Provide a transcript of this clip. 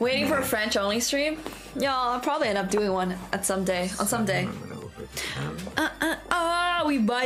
Waiting for a French only stream? Yeah, I'll probably end up doing one at some day. On some day. Uh, uh, ah, we buy